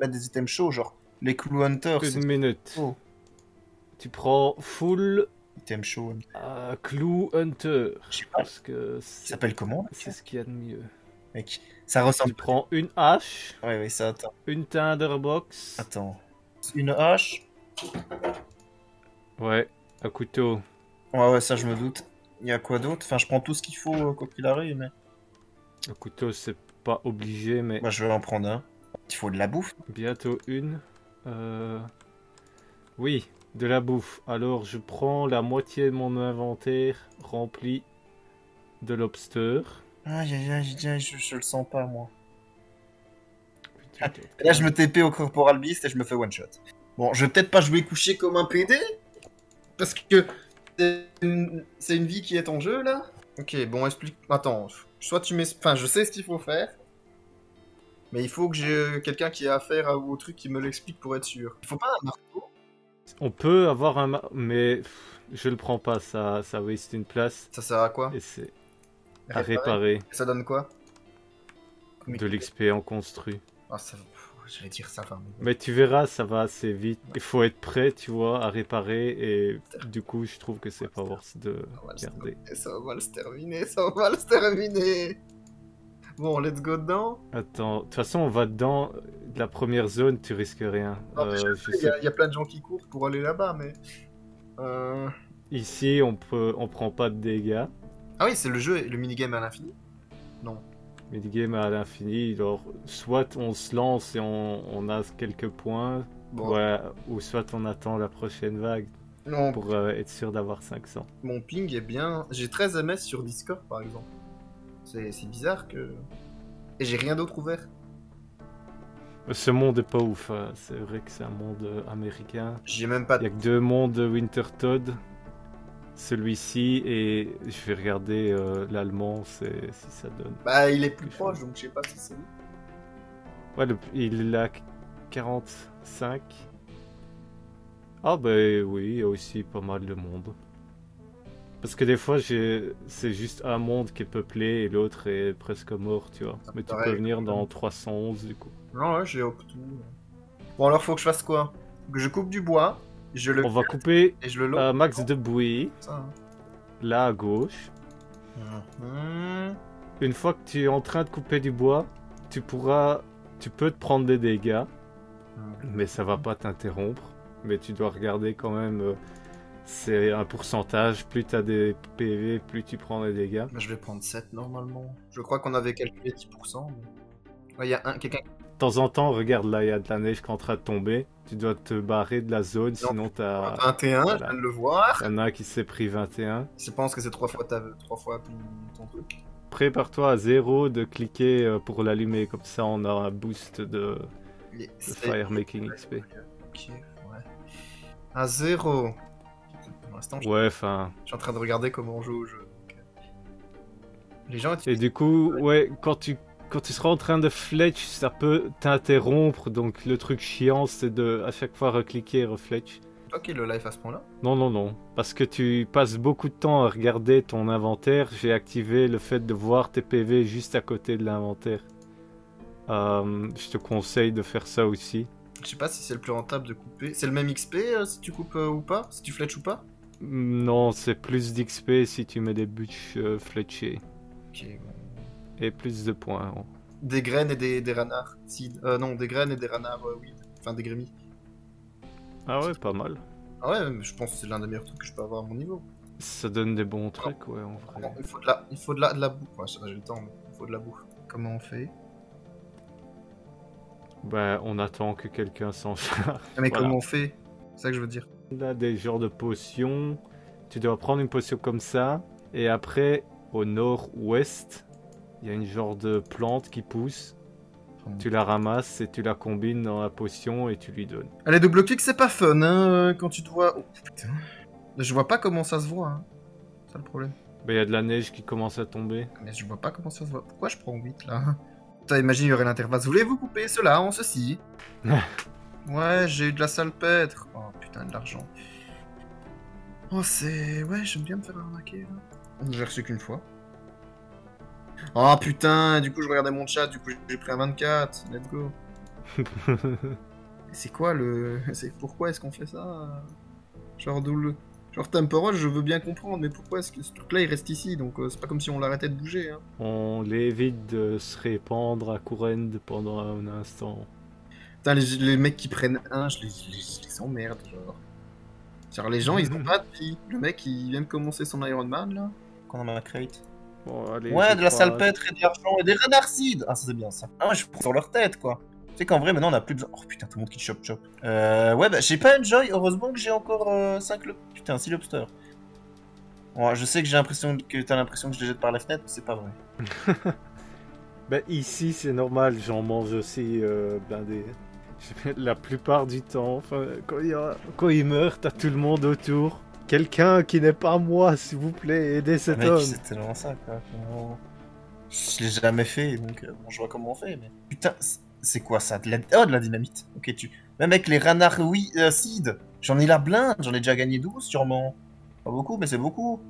mettre des items chauds, genre les Clue Hunter. Une minute. Oh. Tu prends full Item chaud. euh, Clue Hunter. Je sais pas. Parce que Ça c'est s'appelle comment c'est ce qu'il y a de mieux. Mec, ça Tu ressemble. prends une hache, Ouais, ouais, ça attends. une Tinderbox. Attends. Une hache. Ouais, un couteau. Ouais, ouais, ça je me doute. Il y a quoi d'autre? Enfin, je prends tout ce qu'il faut, euh, quoi qu'il arrive, mais. Un couteau, c'est pas obligé, mais Moi, je vais en prendre un. Il faut de la bouffe. bientôt une. Euh, Oui, de la bouffe. Alors, je prends la moitié de mon inventaire rempli de lobster. Aïe, aïe, aïe, je, je le sens pas, moi. Là, je me TP au Corporal Beast et je me fais one shot. Bon, je vais peut-être pas jouer couché comme un PD. Parce que c'est une... c'est une vie qui est en jeu, là. Ok, bon, explique. Attends, soit tu mets. Enfin, je sais ce qu'il faut faire. Mais il faut que j'ai quelqu'un qui a affaire à- au truc qui me l'explique pour être sûr. Il faut pas un marteau. On peut avoir un... ma- Mais pff, je le prends pas, ça, ça waste une place. Ça sert à quoi? Et c'est à réparer? Ça donne quoi? De l'XP en construit. Ah, ça... J'allais dire ça, enfin. Mais tu verras, ça va assez vite. Il faut être prêt, tu vois, à réparer. Et du coup, je trouve que c'est pas worth de garder. ça va mal se terminer, ça va mal se terminer. Bon, let's go dedans. Attends, de toute façon, on va dedans. De la première zone, tu risques rien. Non, Euh, sais, Il y, a- y plein de gens qui courent pour aller là-bas, mais. Euh... Ici, on peut, on prend pas de dégâts. Ah oui, c'est le jeu, le minigame à l'infini? Minigame à l'infini. Alors, soit on se lance et on, on a quelques points, Bon, ou soit on attend la prochaine vague non, pour euh, être sûr d'avoir 500. mon ping est bien. J'ai 13 ms sur Discord par exemple. C'est bizarre que. Et j'ai rien d'autre ouvert. Ce monde est pas ouf. hein. C'est vrai que c'est un monde euh, américain. J'ai même pas Il y a que deux mondes Winter Todd. Celui-ci et je vais regarder euh, l'allemand c'est- si ça donne. Bah, il est plus proche donc je sais pas si c'est lui. Ouais, le- il est à 45. Ah bah oui, il y a aussi pas mal de monde. Parce que des fois, c'est juste un monde qui est peuplé et l'autre est presque mort, tu vois. Ça Mais tu peux venir dans 311 du coup. Non, ouais, j'ai tout. Bon, alors faut que je fasse quoi? Que je coupe du bois, je le On va couper et je le un max de bouillie, Ça, hein. là à gauche. Mhm. Une fois que tu es en train de couper du bois, tu pourras... Tu peux te prendre des dégâts, mais ça va pas t'interrompre. Mais tu dois regarder quand même... euh, C'est un pourcentage, plus tu as des PV, plus tu prends des dégâts. Bah, je vais prendre 7 normalement. Je crois qu'on avait calculé 10%. mais- Ouais, il y a un, quelqu'un De temps en temps, regarde là, il y a de la neige qui est en train de tomber. Tu dois te barrer de la zone, Non. sinon t'as... 21, voilà. je viens de le voir. Il y en a un qui s'est pris 21. Je pense que c'est 3 fois, ta... trois fois ton, truc. Prépare-toi à zéro de cliquer euh, pour l'allumer, comme ça on a un boost de, est- de c'est- Fire Making XP. Ok, ouais. À 0. L'instant, Ouais, enfin... je suis en train de regarder comment on joue au jeu. donc, euh. Les gens Et du coup, ouais, quand tu, quand tu seras en train de fletch, ça peut t'interrompre. Donc le truc chiant, c'est de à chaque fois recliquer et refletch. Ok, le life à ce point-là? Non, non, non. Parce que tu passes beaucoup de temps à regarder ton inventaire. J'ai activé le fait de voir tes PV juste à côté de l'inventaire. Euh, je te conseille de faire ça aussi. Je sais pas si c'est le plus rentable de couper. C'est le même XP euh, si tu coupes euh, ou pas? Si tu fletches ou pas? Non, c'est plus d'XP si tu mets des bûches euh, bon. Et plus de points. Des graines et des, des ranards. Euh, non, des graines et des ranards, euh, oui. Enfin, des grémis. Ah ouais, pas mal. Ah ouais, mais je pense que c'est l'un des meilleurs trucs que je peux avoir à mon niveau. Ça donne des bons trucs, ouais, en vrai. Non, il faut de la, il faut de la, de la bouffe. Ouais, ça va, j'ai le temps, mais il faut de la bouffe. Comment on fait? Bah, on attend que quelqu'un s'en charge. Mais Voilà. comment on fait? C'est ça que je veux dire. Là, des genres de potions. Tu dois prendre une potion comme ça. Et après, au nord-ouest, il y a une genre de plante qui pousse. Tu la ramasses et tu la combines dans la potion et tu lui donnes. Allez, double clic, c'est pas fun, hein, euh, quand tu dois. Oh putain. Je vois pas comment ça se voit, hein. C'est ça le problème. Bah, il y a de la neige qui commence à tomber. Mais je vois pas comment ça se voit. Pourquoi je prends 8 là? Putain, imagine, il y aurait l'interface. Voulez-vous couper cela en ceci? Ouais, j'ai eu de la salpêtre. Oh putain, de l'argent. Oh, c'est. Ouais, j'aime bien me faire arnaquer là. J'ai reçu qu'une fois. Oh putain, du coup, je regardais mon chat, du coup, j'ai pris un 24. Let's go. C'est quoi le. C'est pourquoi est-ce qu'on fait ça? Genre d'où le. Genre Temple je veux bien comprendre, mais pourquoi est-ce que ce truc-là il reste ici? Donc euh, c'est pas comme si on l'arrêtait de bouger. Hein. On l'évite de se répandre à Kourend pendant un instant. Putain, les, les mecs qui prennent un, je les, les, je les emmerde, genre. Genre les gens ils ont pas de vie. Le mec il vient de commencer son Iron Man là. Qu'on a ma crate. Bon, allez, Ouais, de la salpêtre et de l'argent et des renarcides Ah, ça c'est bien ça. Ah, je prends sur leur tête quoi. Tu sais qu'en vrai maintenant on a plus besoin. Oh putain, tout le monde qui chop chop. Euh, ouais, bah j'ai pas Enjoy, heureusement que j'ai encore 5 le... Putain, 6 lobsters. Ouais, je sais que j'ai l'impression que t'as l'impression que je les jette par la fenêtre, mais c'est pas vrai. Ben, ici, c'est normal, j'en mange aussi euh, blindé. La plupart du temps, enfin, quand il, a- quand il meurt, t'as tout le monde autour. Quelqu'un qui n'est pas moi, s'il vous plaît, aidez cet Mec, homme. c'est tellement ça quoi. Comment- Je l'ai jamais fait, donc euh, bon, je vois comment on fait, mais. Putain, c'est- quoi ça de la... Oh, de la dynamite. Ok, tu. Même avec les renards oui, euh, seed, j'en ai la blinde, j'en ai déjà gagné 12 sûrement. Pas beaucoup, mais c'est beaucoup.